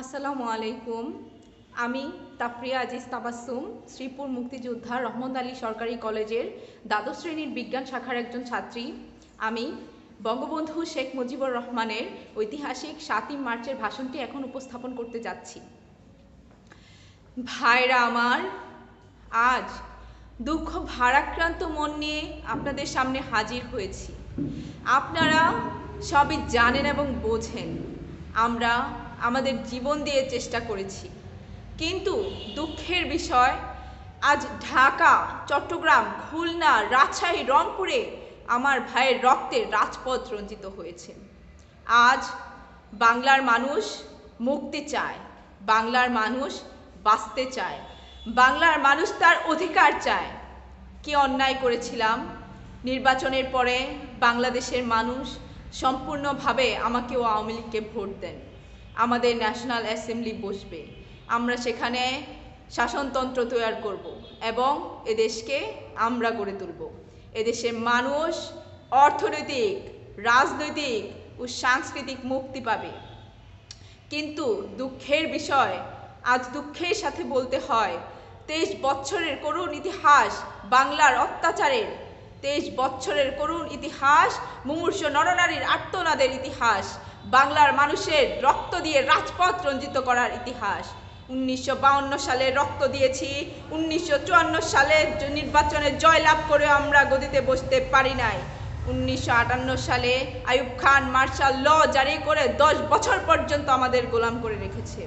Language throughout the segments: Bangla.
আসসালামু আলাইকুম। আমি তাফরিয়া আজিজ তাবাসুম শ্রীপুর মুক্তিযোদ্ধা রহমত আলী সরকারি কলেজের দ্বাদশ শ্রেণির বিজ্ঞান শাখার একজন ছাত্রী। আমি বঙ্গবন্ধু শেখ মুজিবুর রহমানের ঐতিহাসিক সাতই মার্চের ভাষণটি এখন উপস্থাপন করতে যাচ্ছি। ভাইরা আমার, আজ দুঃখ ভারাক্রান্ত মন নিয়ে আপনাদের সামনে হাজির হয়েছি। আপনারা সবই জানেন এবং বোঝেন। আমরা আমাদের জীবন দিয়ে চেষ্টা করেছি। কিন্তু দুঃখের বিষয়, আজ ঢাকা, চট্টগ্রাম, খুলনা, রাজশাহী, রংপুরে আমার ভাইয়ের রক্তে রাজপথ রঞ্জিত হয়েছে। আজ বাংলার মানুষ মুক্তি চায়, বাংলার মানুষ বাঁচতে চায়, বাংলার মানুষ তার অধিকার চায়। কি অন্যায় করেছিলাম? নির্বাচনের পরে বাংলাদেশের মানুষ সম্পূর্ণভাবে আমাকেও আওয়ামী লীগকে ভোট দেন। আমাদের ন্যাশনাল অ্যাসেম্বলি বসবে। আমরা সেখানে শাসনতন্ত্র তৈরি করব এবং এদেশকে আমরা গড়ে তুলব। এদেশের মানুষ অর্থনৈতিক, রাজনৈতিক ও সাংস্কৃতিক মুক্তি পাবে। কিন্তু দুঃখের বিষয়, আজ দুঃখের সাথে বলতে হয়, তেইশ বছরের করুণ ইতিহাস বাংলার অত্যাচারের। তেইশ বছরের করুণ ইতিহাস মুমূর্ষ নরনারীর আর্তনাদের ইতিহাস। বাংলার মানুষের রক্ত দিয়ে রাজপথ রঞ্জিত করার ইতিহাস। উনিশশো সালে রক্ত দিয়েছি, উনিশশো চুয়ান্ন সালে নির্বাচনে জয়লাভ করে আমরা গদিতে বসতে পারি নাই। উনিশশো আটান্ন সালে আয়ুব খান মার্শাল ল জারি করে দশ বছর পর্যন্ত আমাদের গোলাম করে রেখেছে।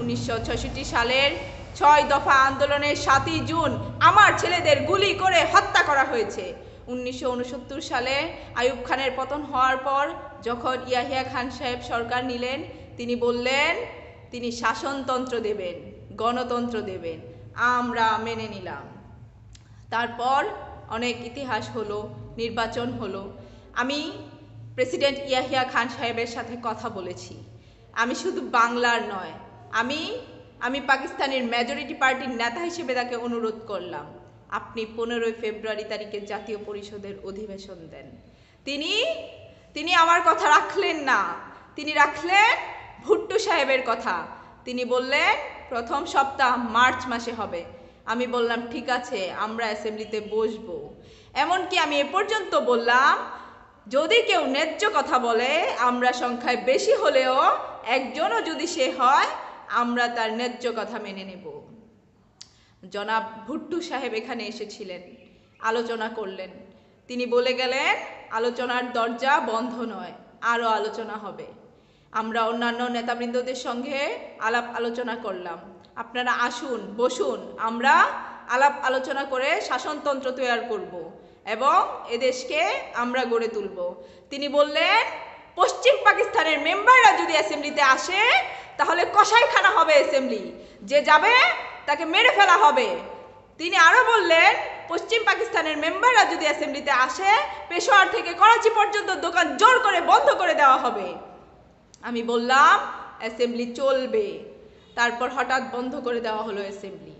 উনিশশো সালের ছয় দফা আন্দোলনের সাতই জুন আমার ছেলেদের গুলি করে হত্যা করা হয়েছে। উনিশশো উনসত্তর সালে আইয়ুব খানের পতন হওয়ার পর যখন ইয়াহিয়া খান সাহেব সরকার নিলেন, তিনি বললেন, তিনি শাসনতন্ত্র দেবেন, গণতন্ত্র দেবেন, আমরা মেনে নিলাম। তারপর অনেক ইতিহাস হলো, নির্বাচন হলো। আমি প্রেসিডেন্ট ইয়াহিয়া খান সাহেবের সাথে কথা বলেছি। আমি শুধু বাংলার নয়, আমি আমি পাকিস্তানের মেজরিটি পার্টির নেতা হিসেবে তাকে অনুরোধ করলাম। আপনি পনেরোই ফেব্রুয়ারি তারিখে জাতীয় পরিষদের অধিবেশন দেন। তিনি তিনি আমার কথা রাখলেন না। তিনি রাখলেন ভুট্টো সাহেবের কথা। তিনি বললেন, প্রথম সপ্তাহ মার্চ মাসে হবে। আমি বললাম, ঠিক আছে, আমরা অ্যাসেম্বলিতে বসবো। এমনকি আমি এ পর্যন্ত বললাম, যদি কেউ ন্যায্য কথা বলে, আমরা সংখ্যায় বেশি হলেও একজনও যদি সে হয়, আমরা তার ন্যায্য কথা মেনে নেব। জনাব ভুট্টু সাহেব এখানে এসেছিলেন, আলোচনা করলেন। তিনি বলে গেলেন, আলোচনার দরজা বন্ধ নয়, আরও আলোচনা হবে। আমরা অন্যান্য নেতাবৃন্দদের সঙ্গে আলাপ আলোচনা করলাম। আপনারা আসুন, বসুন, আমরা আলাপ আলোচনা করে শাসনতন্ত্র তৈয়ার করব এবং এদেশকে আমরা গড়ে তুলব। তিনি বললেন, পশ্চিম পাকিস্তানের মেম্বাররা যদি অ্যাসেম্বলিতে আসে, তাহলে কসাইখানা হবে অ্যাসেম্বলি। যে যাবে তাকে মেরে ফেলা হবে। তিনি আরও বললেন, পশ্চিম পাকিস্তানের মেম্বাররা যদি অ্যাসেম্বলিতে আসে, পেশোয়ার থেকে করাচি পর্যন্ত দোকান জোর করে বন্ধ করে দেওয়া হবে। আমি বললাম, অ্যাসেম্বলি চলবে। তারপর হঠাৎ বন্ধ করে দেওয়া হলো অ্যাসেম্বলি।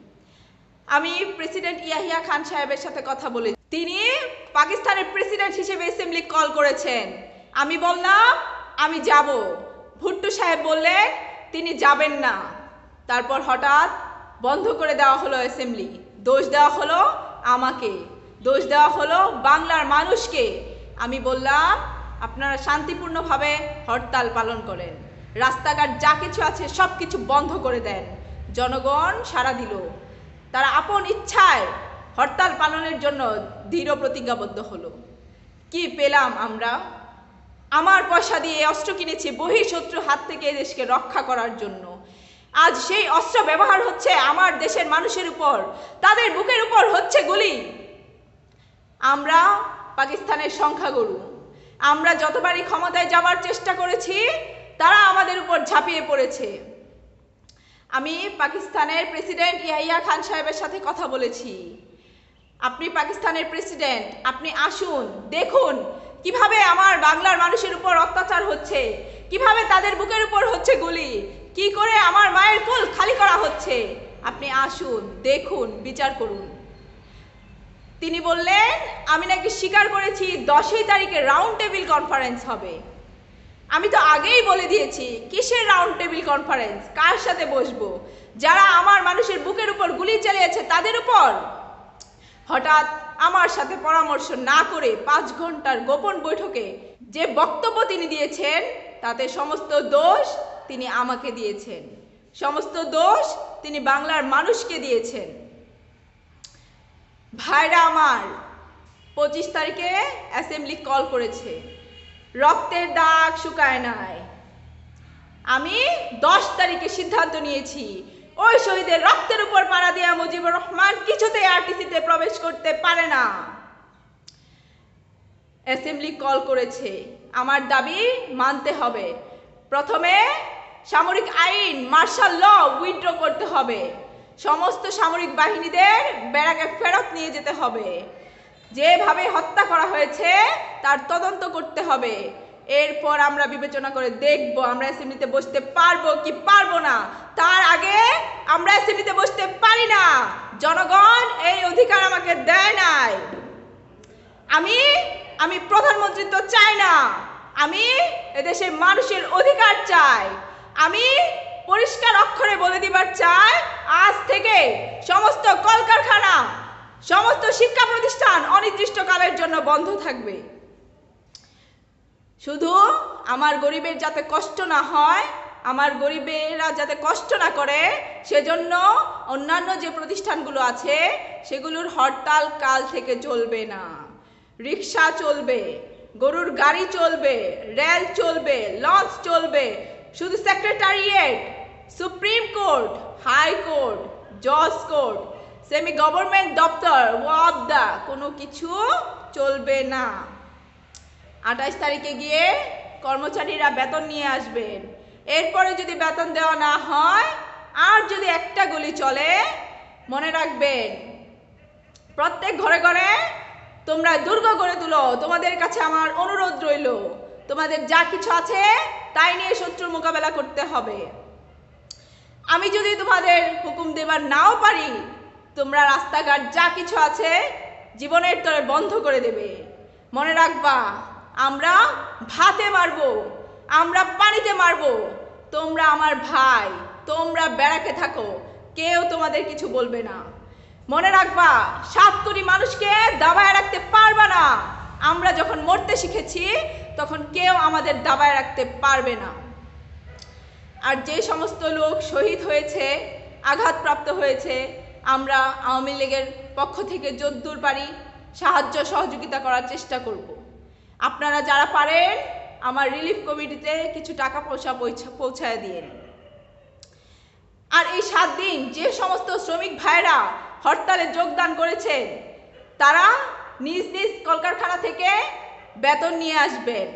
আমি প্রেসিডেন্ট ইয়াহিয়া খান সাহেবের সাথে কথা বলে, তিনি পাকিস্তানের প্রেসিডেন্ট হিসেবে অ্যাসেম্বলি কল করেছেন। আমি বললাম, আমি যাব। ভুট্টু সাহেব বললেন, তিনি যাবেন না। তারপর হঠাৎ বন্ধ করে দেওয়া হলো অ্যাসেম্বলি দোষ দেওয়া হলো আমাকে। দোষ দেওয়া হলো বাংলার মানুষকে। আমি বললাম, আপনারা শান্তিপূর্ণভাবে হরতাল পালন করেন। রাস্তাঘাট যা কিছু আছে সব কিছু বন্ধ করে দেন। জনগণ সাড়া দিল। তারা আপন ইচ্ছায় হরতাল পালনের জন্য দৃঢ় প্রতিজ্ঞাবদ্ধ হলো। কি পেলাম আমরা? আমার পয়সা দিয়ে অস্ত্র কিনেছি বহিঃশত্রু হাত থেকে এদেশকে রক্ষা করার জন্য। আজ সেই অস্ত্র ব্যবহার হচ্ছে আমার দেশের মানুষের উপর। তাদের বুকের উপর হচ্ছে গুলি। আমরা পাকিস্তানের সংখ্যাগুরু। আমরা যতবারই ক্ষমতায় যাবার চেষ্টা করেছি, তারা আমাদের উপর ঝাঁপিয়ে পড়েছে। আমি পাকিস্তানের প্রেসিডেন্ট ইয়াহিয়া খান সাহেবের সাথে কথা বলেছি। আপনি পাকিস্তানের প্রেসিডেন্ট, আপনি আসুন, দেখুন কীভাবে আমার বাংলার মানুষের উপর অত্যাচার হচ্ছে, কীভাবে তাদের বুকের উপর হচ্ছে গুলি কি করে আমার মায়ের কোল খালি করা হচ্ছে? আপনি আসুন, দেখুন, বিচার করুন। তিনি বললেন, আমি নাকি স্বীকার করেছি দশই তারিখে রাউন্ড টেবিল কনফারেন্স হবে। আমি তো আগেই বলে দিয়েছি, কিসের রাউন্ড টেবিল কনফারেন্স কার সাথে বসবো? যারা আমার মানুষের বুকের উপর গুলি চালিয়েছে, তাদের উপর? হঠাৎ আমার সাথে পরামর্শ না করে পাঁচ ঘণ্টার গোপন বৈঠকে যে বক্তব্য তিনি দিয়েছেন, তাতে সমস্ত দোষ তিনি আমাকে দিয়েছেন। সমস্ত দোষ তিনি বাংলার মানুষকে দিয়েছেন। ভাইরা আমার, পঁচিশ তারিখে অ্যাসেম্বলি কল করেছে। রক্তের দাগ শুকায় নাই। আমি দশ তারিখে সিদ্ধান্ত নিয়েছি, ওই শহীদের রক্তের উপর পাড়া দেওয়া মুজিবুর রহমান কিছুতেই আরটিসিতে প্রবেশ করতে পারে না। অ্যাসেম্বলি কল করেছে। আমার দাবি মানতে হবে। প্রথমে সামরিক আইন মার্শাল ল উইথড্র করতে হবে। সমস্ত সামরিক বাহিনীদের ব্যারাকে ফেরত নিয়ে যেতে হবে। যেভাবে হত্যা করা হয়েছে, তার তদন্ত করতে হবে। এরপর আমরা বিবেচনা করে দেখব, আমরা অ্যাসেম্বলিতে বসতে পারব কি পারব না। তার আগে আমরা অ্যাসেম্বলিতে বসতে পারি না। জনগণ এই অধিকার আমাকে দেয় নাই। আমি আমি প্রধানমন্ত্রিত্ব চাই না। আমি এদেশের মানুষের অধিকার চাই। আমি পরিষ্কার অক্ষরে বলে দিবার চাই, আজ থেকে সমস্ত কলকারখানা, সমস্ত শিক্ষা প্রতিষ্ঠান অনির্দিষ্টকালের জন্য বন্ধ থাকবে। শুধু আমার গরিবের যাতে কষ্ট না হয়, আমার গরিবেরা যাতে কষ্ট না করে, সেজন্য অন্যান্য যে প্রতিষ্ঠানগুলো আছে, সেগুলোর হরতাল কাল থেকে চলবে না। রিক্সা চলবে, গরুর গাড়ি চলবে, রেল চলবে, লঞ্চ চলবে শুধু secretariat supreme court high court জজ কোর্ট সেমি গভর্নমেন্ট দপ্তর ওয়াবদা কোনো কিছু চলবে না। আঠাশ তারিখে গিয়ে কর্মচারীরা বেতন নিয়ে আসবেন। এরপরে যদি বেতন দেওয়া না হয়, আর যদি একটা গুলি চলে, মনে রাখবেন, প্রত্যেক ঘরে ঘরে তোমরা দুর্গ গড়ে তুলো। তোমাদের কাছে আমার অনুরোধ রইল। তোমাদের যা কিছু আছে, তাই নিয়ে শত্রুর মোকাবেলা করতে হবে। আমি যদি তোমাদের হুকুম দেবার নাও পারি, তোমরা রাস্তাঘাট যা কিছু আছে, জীবনের তরে বন্ধ করে দেবে। মনে রাখবা, আমরা ভাতে মারবো, আমরা পানিতে মারবো। তোমরা আমার ভাই, তোমরা বেড়াকে থাকো, কেউ তোমাদের কিছু বলবে না। মনে রাখবা, সাত কোটি মানুষকে দাবায় রাখতে পারবা না। আমরা যখন মরতে শিখেছি তখন কেউ আমাদের দাবায় রাখতে পারবে না। আর যে সমস্ত লোক শহীদ হয়েছে, আঘাতপ্রাপ্ত হয়েছে, আমরা আওয়ামী লীগের পক্ষ থেকে যদ্দূর পারি, সাহায্য, সহযোগিতা করার চেষ্টা করব। আপনারা যারা পারেন, আমার রিলিফ কমিটিতে কিছু টাকা পয়সা পৌঁছায় দিয়েন। আর এই সাত দিন যে সমস্ত শ্রমিক ভাইরা হরতালে যোগদান করেছেন, তারা নিজ নিজ কলকারখানা থেকে বেতন নিয়ে আসবেন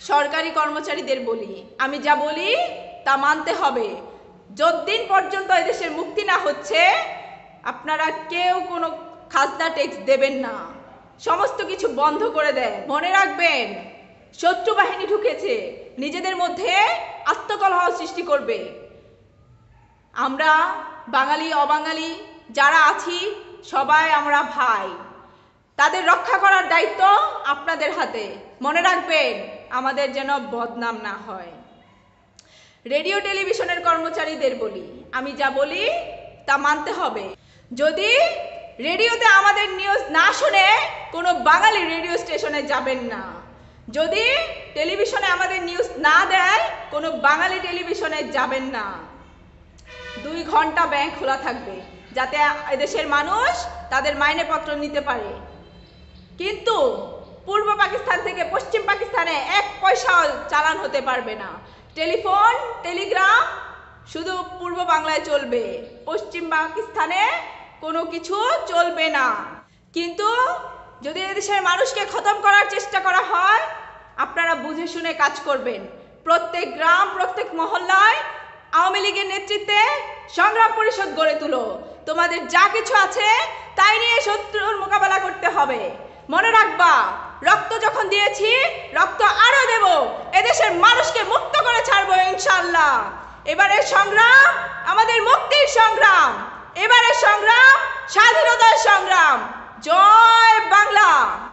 সরকারি কর্মচারীদের বলি, আমি যা বলি তা মানতে হবে। যতদিন পর্যন্ত এদেশের মুক্তি না হচ্ছে, আপনারা কেউ কোনো খাজনা ট্যাক্স দেবেন না। সমস্ত কিছু বন্ধ করে দেন। মনে রাখবেন, শত্রু বাহিনী ঢুকেছে, নিজেদের মধ্যে আত্মকলহ সৃষ্টি করবে। আমরা বাঙালি, অবাঙালি যারা আছি, সবাই আমরা ভাই। তাদের রক্ষা করার দায়িত্ব আপনাদের হাতে। মনে রাখবেন, আমাদের যেন বদনাম না হয়। রেডিও টেলিভিশনের কর্মচারীদের বলি, আমি যা বলি, তা মানতে হবে। যদি রেডিওতে আমাদের নিউজ না শুনে, কোনো বাঙালি রেডিও স্টেশনে যাবেন না। যদি টেলিভিশনে আমাদের নিউজ না দেয়, কোনো বাঙালি টেলিভিশনে যাবেন না। দুই ঘণ্টা ব্যাংক খোলা থাকবে, যাতে এদেশের মানুষ তাদের মাইনেপত্র নিতে পারে। কিন্তু পূর্ব পাকিস্তান থেকে পশ্চিম পাকিস্তানে এক পয়সাও চালান হতে পারবে না। টেলিফোন, টেলিগ্রাম শুধু পূর্ব বাংলায় চলবে। পশ্চিম পাকিস্তানে কোনো কিছু চলবে না। কিন্তু যদি এদেশের মানুষকে খতম করার চেষ্টা করা হয়, আপনারা বুঝে শুনে কাজ করবেন। প্রত্যেক গ্রাম, প্রত্যেক মহল্লায় আওয়ামী লীগের নেতৃত্বে সংগ্রাম পরিষদ গড়ে তুলো। তোমাদের যা কিছু আছে, তাই নিয়ে শত্রুর মোকাবেলা করতে হবে। মনে রাখবা রক্ত যখন দিয়েছি, রক্ত আরও দেব। এদেশের মানুষকে মুক্ত করে ছাড়বো ইনশাল্লাহ এবারের সংগ্রাম আমাদের মুক্তির সংগ্রাম। এবারের সংগ্রাম স্বাধীনতার সংগ্রাম। জয় বাংলা!